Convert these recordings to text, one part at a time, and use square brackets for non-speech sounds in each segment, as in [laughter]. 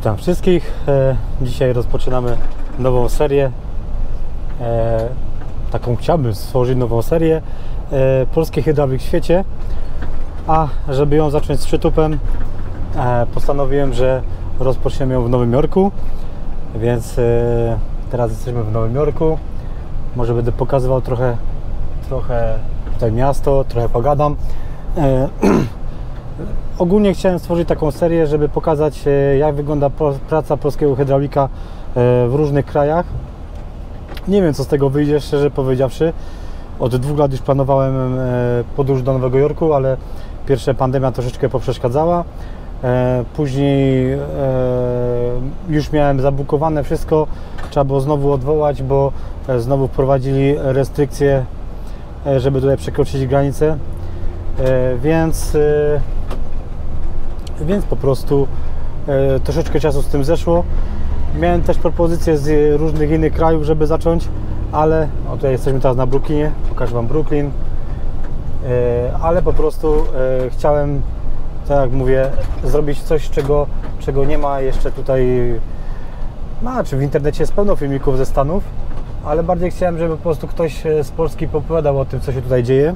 Witam wszystkich. E, Dzisiaj rozpoczynamy nową serię. E, Taką chciałbym stworzyć nową serię e, Polskiej hydraulik w świecie. A żeby ją zacząć z przytupem, postanowiłem, że rozpoczniemy ją w Nowym Jorku. Więc teraz jesteśmy w Nowym Jorku. Może będę pokazywał trochę, trochę tutaj miasto, trochę pogadam. [clears throat] Ogólnie chciałem stworzyć taką serię, żeby pokazać e, jak wygląda praca polskiego hydraulika e, w różnych krajach. Nie wiem co z tego wyjdzie, szczerze powiedziawszy. Od dwóch lat już planowałem e, podróż do Nowego Jorku, ale pierwsza pandemia troszeczkę poprzeszkadzała. Później już miałem zabukowane wszystko, trzeba było znowu odwołać, bo znowu wprowadzili restrykcje, żeby tutaj przekroczyć granicę. Więc więc po prostu e, troszeczkę czasu z tym zeszło. Miałem też propozycje z różnych innych krajów, żeby zacząć, ale o, tutaj jesteśmy teraz na Brooklynie, pokażę Wam Brooklyn, e, ale po prostu e, chciałem, tak jak mówię, zrobić coś, czego, czego nie ma jeszcze tutaj, no, czy w internecie jest pełno filmików ze Stanów, ale bardziej chciałem, żeby po prostu ktoś z Polski opowiadał o tym, co się tutaj dzieje.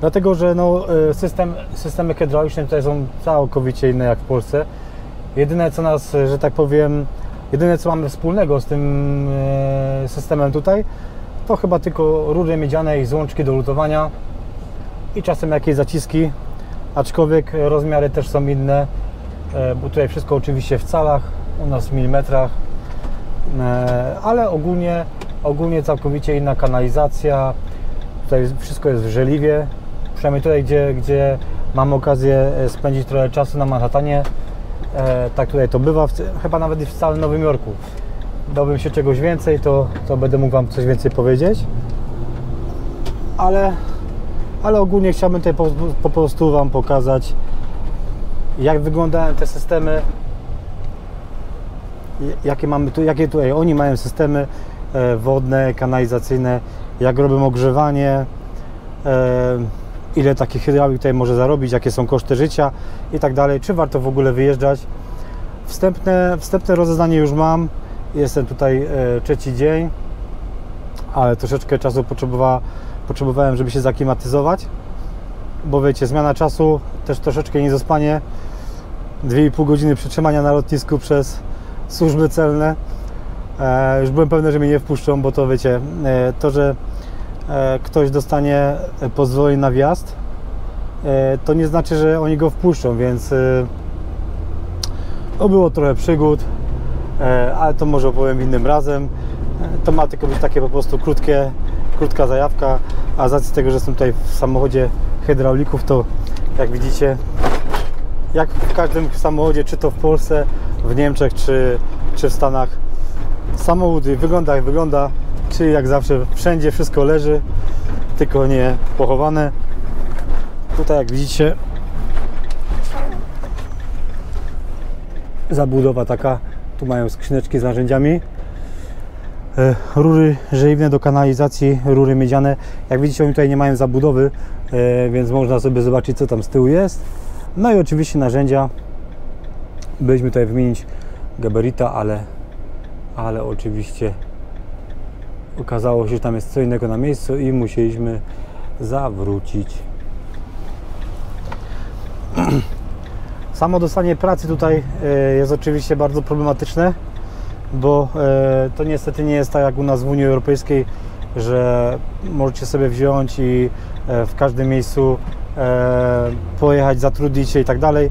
Dlatego, że no, e, system, systemy hydrauliczne tutaj są całkowicie inne jak w Polsce. Jedyne co nas, że tak powiem, jedyne co mamy wspólnego z tym e, systemem tutaj, to chyba tylko rury miedziane i złączki do lutowania i czasem jakieś zaciski, aczkolwiek rozmiary też są inne, e, bo tutaj wszystko oczywiście w calach, u nas w milimetrach, ale ogólnie, ogólnie całkowicie inna kanalizacja, tutaj wszystko jest w żeliwie, przynajmniej tutaj, gdzie, gdzie mam okazję e, spędzić trochę czasu na Manhattanie, e, tak tutaj to bywa, w, chyba nawet w całym Nowym Jorku. Dałbym się czegoś więcej, to, to będę mógł Wam coś więcej powiedzieć, ale, ale ogólnie chciałbym tutaj po, po prostu Wam pokazać, jak wyglądają te systemy, jakie mamy tu, jakie tutaj oni mają systemy e, wodne, kanalizacyjne, jak robią ogrzewanie, e, ile taki hydraulik tutaj może zarobić, jakie są koszty życia i tak dalej, czy warto w ogóle wyjeżdżać. Wstępne, wstępne rozeznanie już mam, jestem tutaj e, trzeci dzień, ale troszeczkę czasu potrzebowa, potrzebowałem, żeby się zaklimatyzować, bo wiecie, zmiana czasu, też troszeczkę niezaspanie, 2,5 godziny przytrzymania na lotnisku przez służby celne. E, już byłem pewny, że mnie nie wpuszczą, bo to wiecie, e, to, że ktoś dostanie pozwolenie na wjazd, e, to nie znaczy, że oni go wpuszczą, więc e, no było trochę przygód, e, ale to może opowiem innym razem. E, To ma tylko być takie po prostu krótkie, krótka zajawka, a z racji tego, że jestem tutaj w samochodzie hydraulików, to jak widzicie, jak w każdym samochodzie, czy to w Polsce, w Niemczech, czy, czy w Stanach, samochód wygląda jak wygląda, czyli jak zawsze wszędzie wszystko leży, tylko nie pochowane. Tutaj jak widzicie zabudowa taka, tu mają skrzyneczki z narzędziami. E, Rury żeliwne do kanalizacji, rury miedziane. Jak widzicie, oni tutaj nie mają zabudowy, e, więc można sobie zobaczyć, co tam z tyłu jest. No i oczywiście narzędzia. Byliśmy tutaj wymienić gabarita, ale, ale oczywiście okazało się, że tam jest co innego na miejscu i musieliśmy zawrócić. [clears throat] Samo dostanie pracy tutaj e, jest oczywiście bardzo problematyczne, bo e, to niestety nie jest tak jak u nas w Unii Europejskiej, że możecie sobie wziąć i e, w każdym miejscu pojechać, zatrudnić się i tak dalej.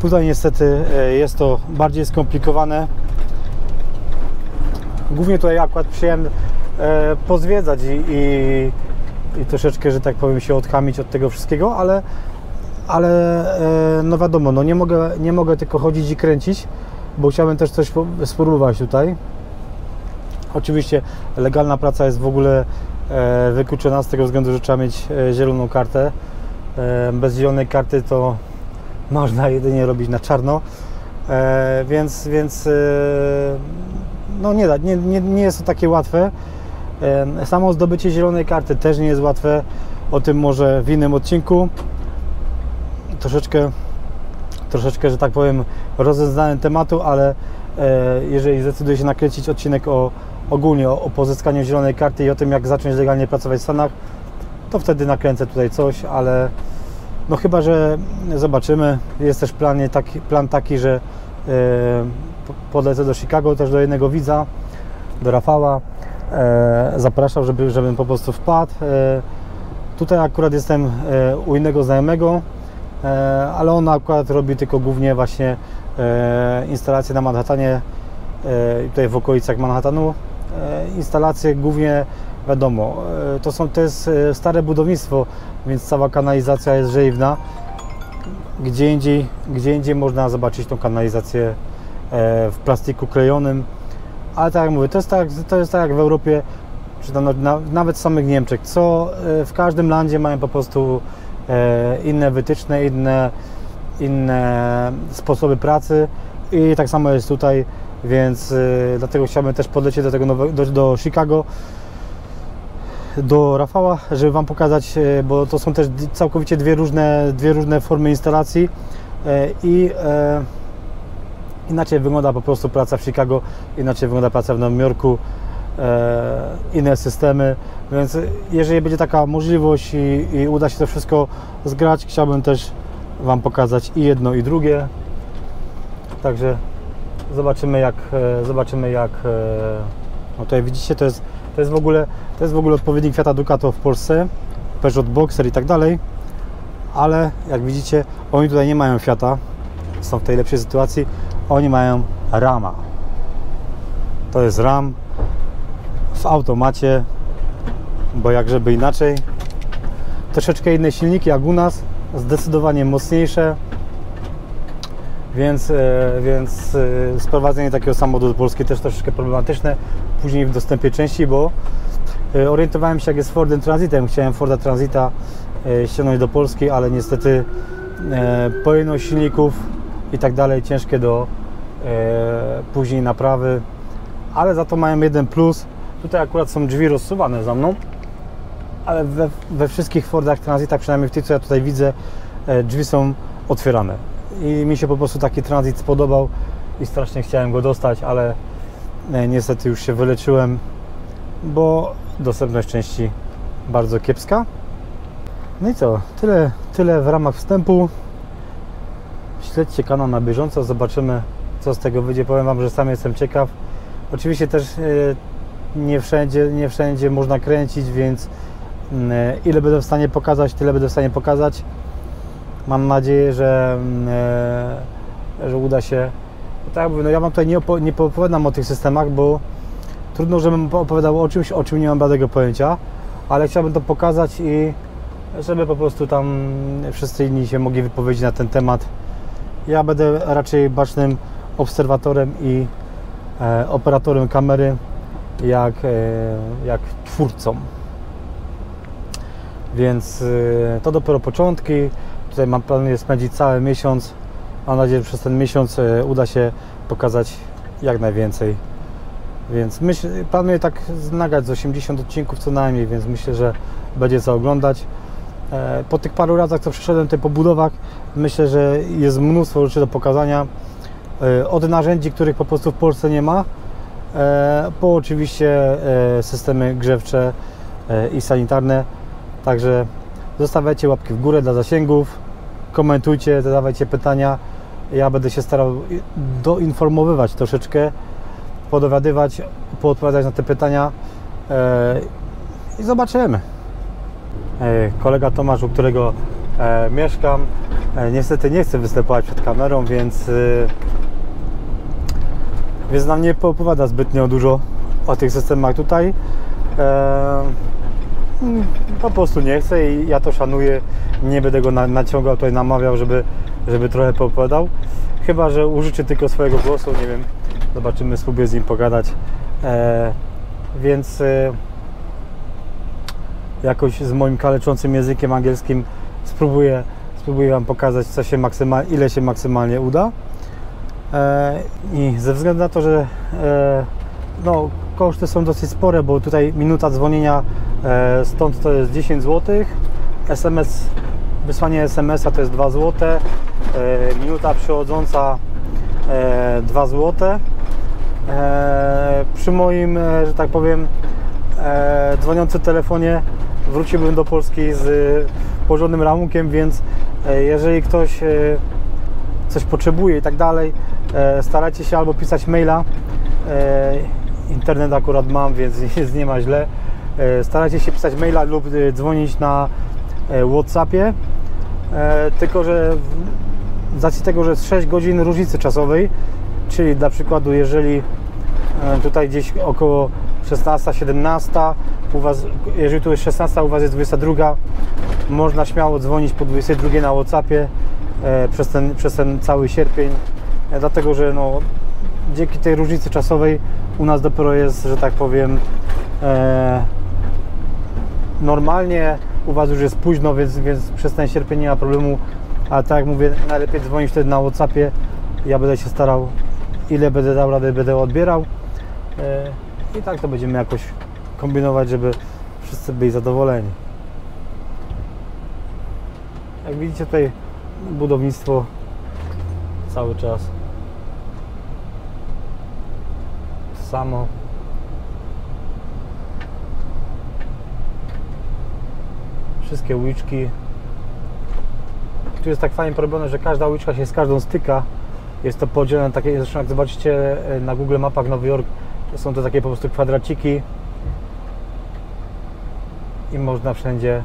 Tutaj niestety jest to bardziej skomplikowane. Głównie tutaj akurat przyjąłem e, pozwiedzać i, i, i troszeczkę, że tak powiem, się odchamić od tego wszystkiego, ale, ale e, no wiadomo, no nie mogę, nie mogę tylko chodzić i kręcić, bo chciałbym też coś spróbować tutaj. Oczywiście legalna praca jest w ogóle e, wykluczona z tego względu, że trzeba mieć e, zieloną kartę. E, bez zielonej karty to [laughs] można jedynie robić na czarno, e, więc, więc e, no nie, da, nie, nie, nie jest to takie łatwe. Samo zdobycie zielonej karty też nie jest łatwe, o tym może w innym odcinku. Troszeczkę troszeczkę, że tak powiem, rozeznałem tematu, ale e, jeżeli zdecyduję się nakręcić odcinek o ogólnie o, o pozyskaniu zielonej karty i o tym, jak zacząć legalnie pracować w Stanach, to wtedy nakręcę tutaj coś, ale no chyba, że zobaczymy. Jest też plan taki, plan taki że e, podlecę do Chicago, też do jednego widza, do Rafała. E, zapraszam, żeby, żebym po prostu wpadł. E, tutaj akurat jestem e, u innego znajomego, ale on akurat robi tylko głównie właśnie instalacje na Manhattanie, tutaj w okolicach Manhattanu. Instalacje głównie wiadomo, to, są, to jest stare budownictwo, więc cała kanalizacja jest żejwna. Gdzie indziej, gdzie indziej można zobaczyć tą kanalizację w plastiku klejonym, ale tak jak mówię, to jest tak, to jest tak jak w Europie, czy tam na, nawet samych Niemczech, co w każdym landzie mają po prostu inne wytyczne, inne, inne sposoby pracy i tak samo jest tutaj, więc dlatego chciałbym też podlecieć do tego nowego, do, do Chicago, do Rafała, żeby Wam pokazać, e, bo to są też całkowicie dwie różne, dwie różne formy instalacji e, i e, inaczej wygląda po prostu praca w Chicago, inaczej wygląda praca w Nowym Jorku, inne systemy, więc jeżeli będzie taka możliwość i, i uda się to wszystko zgrać, chciałbym też Wam pokazać i jedno i drugie. Także zobaczymy jak, zobaczymy jak, no tutaj widzicie to jest to jest w ogóle, to jest w ogóle odpowiednik Fiata Ducato w Polsce, Peugeot Boxer i tak dalej, ale jak widzicie, oni tutaj nie mają Fiata, są w tej lepszej sytuacji, oni mają Rama. To jest Ram w automacie, bo jak żeby inaczej. Troszeczkę inne silniki jak u nas, zdecydowanie mocniejsze, więc, e, więc e, sprowadzenie takiego samochodu do Polski też troszeczkę problematyczne później w dostępie części, bo e, orientowałem się jak jest Fordem Transitem, chciałem Forda Transita ściągnąć do Polski, ale niestety pojemność silników i tak dalej ciężkie do później naprawy, ale za to mają jeden plus, tutaj akurat są drzwi rozsuwane za mną, ale we, we wszystkich Fordach Transitach, przynajmniej w tych co ja tutaj widzę, drzwi są otwierane. I mi się po prostu taki transit spodobał i strasznie chciałem go dostać, ale e, niestety już się wyleczyłem, bo dostępność części bardzo kiepska. No i co, tyle, tyle w ramach wstępu. Śledźcie kanał na bieżąco, zobaczymy co z tego wyjdzie. Powiem Wam, że sam jestem ciekaw. Oczywiście też e, nie wszędzie, nie wszędzie można kręcić, więc mm, ile będę w stanie pokazać, tyle będę w stanie pokazać. Mam nadzieję, że, mm, e, że uda się. Tak jak mówię, no ja Wam tutaj nie, opo nie opowiadam o tych systemach, bo trudno, żebym opowiadał o czymś, o czym nie mam żadnego pojęcia, ale chciałbym to pokazać i żeby po prostu tam wszyscy inni się mogli wypowiedzieć na ten temat. Ja będę raczej bacznym obserwatorem i e, operatorem kamery, jak, e, jak twórcą. Więc e, to dopiero początki. Tutaj mam planuję spędzić cały miesiąc. Mam nadzieję, że przez ten miesiąc e, uda się pokazać jak najwięcej. Więc myśl, planuję tak nagrać z 80 odcinków co najmniej, więc myślę, że będzie co oglądać. E, po tych paru razach, co przeszedłem tutaj po budowach, myślę, że jest mnóstwo rzeczy do pokazania. E, od narzędzi, których po prostu w Polsce nie ma, po oczywiście systemy grzewcze i sanitarne. Także zostawiajcie łapki w górę dla zasięgów komentujcie, zadawajcie pytania. Ja będę się starał doinformowywać troszeczkę, podowiadywać, poodpowiadać na te pytania e, i zobaczymy. E, kolega Tomasz, u którego e, mieszkam, niestety nie chce występować przed kamerą, więc, więc nam nie opowiada zbytnio dużo o tych systemach tutaj. Po prostu nie chce i ja to szanuję. Nie będę go naciągał, tutaj namawiał, żeby, żeby trochę poopowiadał. Chyba, że użyczy tylko swojego głosu, nie wiem. Zobaczymy, spróbuję z nim pogadać. E, więc e, jakoś z moim kaleczącym językiem angielskim spróbuję, spróbuję Wam pokazać, co się maksymalnie, ile się maksymalnie uda. E, I ze względu na to, że e, no, koszty są dosyć spore, bo tutaj minuta dzwonienia e, stąd to jest 10 zł. SMS, wysłanie SMS-a to jest 2 zł. minuta przychodząca e, 2 zł. Przy moim, że tak powiem, dzwoniącym telefonie wróciłbym do Polski z e, porządnym rachunkiem, więc e, jeżeli ktoś e, coś potrzebuje i tak dalej, starajcie się albo pisać maila. Internet akurat mam, więc [laughs] jest nie ma źle. Starajcie się pisać maila lub dzwonić na Whatsappie. Tylko, że z racji tego, że jest 6 godzin różnicy czasowej, czyli dla przykładu, jeżeli tutaj gdzieś około 16-17, u Was, jeżeli tu jest 16, u Was jest 22, można śmiało dzwonić po 22 na Whatsappie e, przez, ten, przez ten cały sierpień, e, dlatego że no, dzięki tej różnicy czasowej u nas dopiero jest, że tak powiem, e, normalnie, u Was już jest późno, więc, więc przez ten sierpień nie ma problemu, ale tak jak mówię, najlepiej dzwonić wtedy na Whatsappie, ja będę się starał, ile będę dał radę, będę odbierał. e, i tak to będziemy jakoś kombinować, żeby wszyscy byli zadowoleni. Jak widzicie tutaj budownictwo cały czas samo. Wszystkie łyczki. Tu jest tak fajnie porobione, że każda łyczka się z każdą styka. Jest to podzielone takie, zresztą jak zobaczycie e, na Google Mapach Nowy Jork, to są to takie po prostu kwadraciki i można wszędzie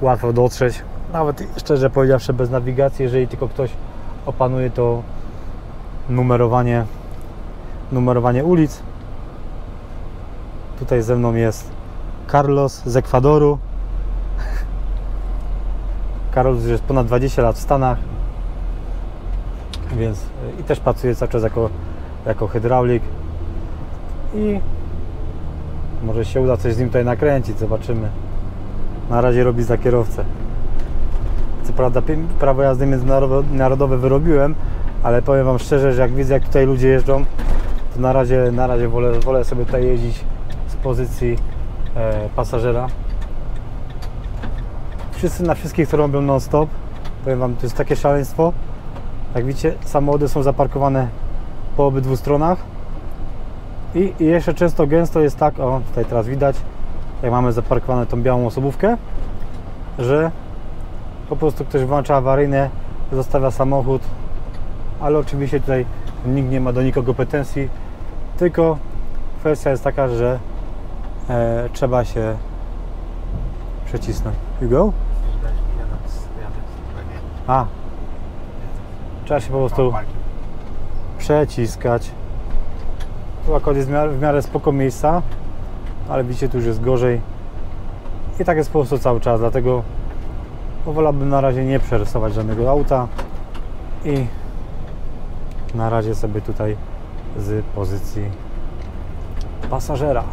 łatwo dotrzeć. Nawet szczerze powiedziawszy bez nawigacji, jeżeli tylko ktoś opanuje to numerowanie, numerowanie ulic. Tutaj ze mną jest Carlos z Ekwadoru. [laughs] Carlos już jest ponad 20 lat w Stanach, więc i też pracuje cały czas jako, jako hydraulik i może się uda coś z nim tutaj nakręcić, zobaczymy. Na razie robi za kierowcę. Co prawda prawo jazdy międzynarodowe wyrobiłem, ale powiem Wam szczerze, że jak widzę jak tutaj ludzie jeżdżą, to na razie, na razie wolę, wolę sobie tutaj jeździć z pozycji e, pasażera. Wszyscy na wszystkich to robią non-stop. Powiem Wam, to jest takie szaleństwo. Jak widzicie, samochody są zaparkowane po obydwu stronach. I, I jeszcze często gęsto jest tak, o tutaj teraz widać, jak mamy zaparkowaną tą białą osobówkę, że po prostu ktoś włącza awaryjne, zostawia samochód, ale oczywiście tutaj nikt nie ma do nikogo pretensji, tylko kwestia jest taka, że e, trzeba się przecisnąć. You go? A. Trzeba się po prostu przeciskać. Tu akurat jest w miarę, w miarę spoko miejsca, ale widzicie, tu już jest gorzej. I tak jest po prostu cały czas, dlatego wolałbym na razie nie przerysować żadnego auta i na razie sobie tutaj z pozycji pasażera